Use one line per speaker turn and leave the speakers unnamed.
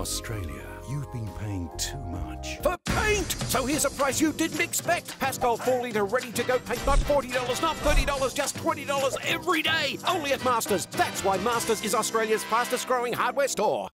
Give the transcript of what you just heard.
Australia, you've been paying too much.
For paint! So here's a price you didn't expect. Pascal 4 litre ready to go paint, not $40, not $30, just $20 every day. Only at Masters. That's why Masters is Australia's fastest growing hardware store.